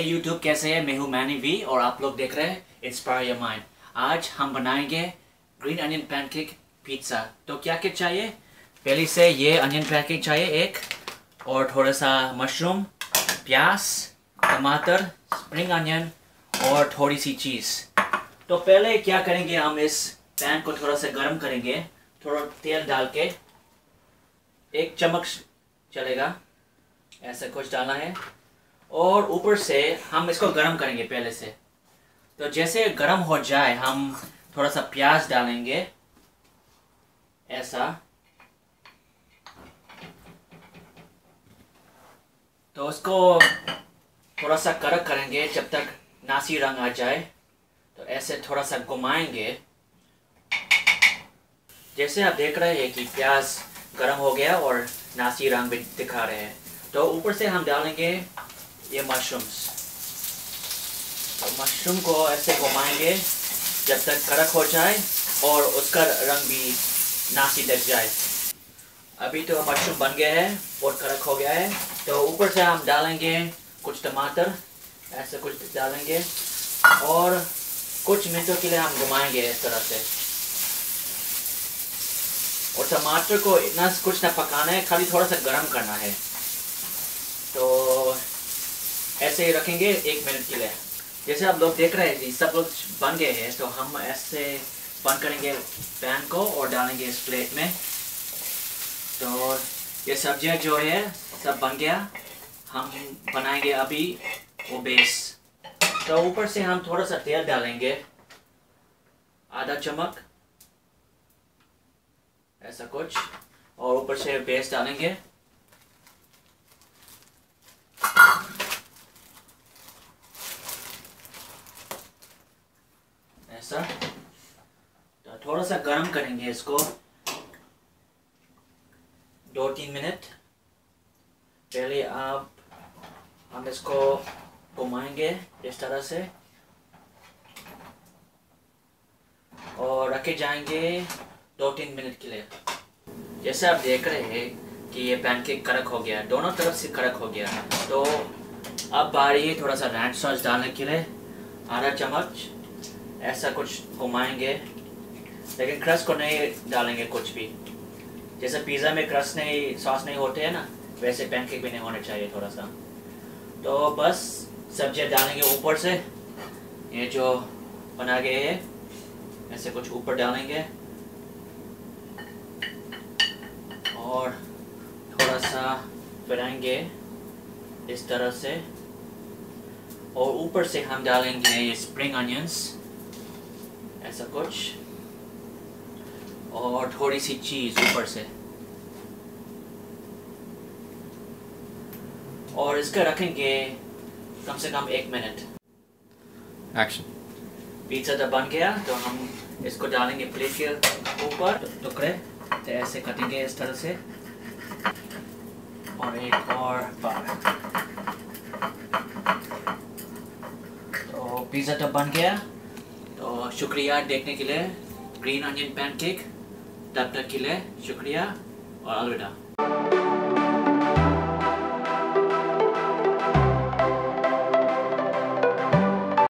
YouTube कैसे है? मैं हूँ मैनी वी और आप लोग देख रहे हैं इंस्पायर योर माइंड आज हम बनाएँगे ग्रीन अनियन पैनकेक पिज़्ज़ा तो क्या क्या चाहिए? पहले से ये अनियन पैनकेक चाहिए एक, और थोड़ा सा मशरूम प्याज, टमाटर स्प्रिंग अनियन और थोड़ी सी चीज़ तो पहले क्या करेंगे हम इस पैन को थोड़ा सा गर्म करेंगे। थोड़ा तेल डाल के एक चम्मच चलेगा। ऐसा कुछ डालना है। और ऊपर से हम इसको गर्म करेंगे पहले से। तो जैसे गर्म हो जाए, हम थोड़ा सा प्याज डालेंगे। ऐसा। तो उसको थोड़ा सा कड़क करेंगे जब तक नासी रंग आ जाए। तो ऐसे थोड़ा सा घुमाएँगे। जैसे आप देख रहे हैं कि प्याज गर्म हो गया और नासी रंग भी दिखा रहे हैं। तो ऊपर से हम डालेंगे ये मशरूम्स तो मशरूम को ऐसे घुमाएँगे, जब तक कड़क हो जाए और उसका रंग भी नासी लग जाए। अभी तो मशरूम बन गया है और कड़क हो गया है। तो ऊपर से हम डालेंगे कुछ टमाटर, ऐसे कुछ डालेंगे और कुछ मिनटों के लिए हम घुमाएँगे इस तरह से। और टमाटर को इतना कुछ ना पकाना है, खाली थोड़ा सा गर्म करना है तो ऐसे ही रखेंगे, एक मिनट के लिए। जैसे आप लोग देख रहे हैं सब लोग बन गए हैं तो हम ऐसे बंद करेंगे पैन को और डालेंगे इस प्लेट में। तो ये सब्ज़ियाँ जो है, सब बन गया। हम बनाएँगे अभी वो बेस तो ऊपर से हम थोड़ा सा तेल डालेंगे। आधा चम्मच। ऐसा कुछ। और ऊपर से बेस डालेंगे। ऐसा तो थोड़ा सा गर्म करेंगे इसको। दो तीन मिनट। पहले आप, हम इसको घुमाएँगे इस तरह से। और रखे जाएँगे दो तीन मिनट के लिए। जैसे आप देख रहे हैं कि ये पैनकेक कड़क हो गया, दोनों तरफ़ से कड़क हो गया। तो अब बारी थोड़ा सा रैंड सॉस डालने के लिए। आधा चम्मच। ऐसा कुछ घुमाएँगे, लेकिन क्रस्ट को नहीं डालेंगे कुछ भी। जैसे पिज़्ज़ा में क्रस्ट नहीं सॉस नहीं होते हैं ना, वैसे पैनकेक भी नहीं होने चाहिए थोड़ा सा तो बस सब्ज़ियाँ डालेंगे ऊपर से। ये जो बना गए है, ऐसे कुछ ऊपर डालेंगे। और थोड़ा सा फिराएँगे इस तरह से। और ऊपर से हम डालेंगे ये स्प्रिंग अनियंस ऐसा कुछ। और थोड़ी सी चीज़ ऊपर से। और इसका रखेंगे कम से कम एक मिनट। एक्शन पिज़्ज़ा जब बन गया तो हम इसको डालेंगे प्लेट के ऊपर। टुकड़े तो ऐसे कटेंगे इस तरह से। और एक और बार। तो पिज़्ज़ा तो बन गया तो शुक्रिया देखने के लिए। ग्रीन अनियन पैनकेक तब तक के लिए शुक्रिया और अलविदा।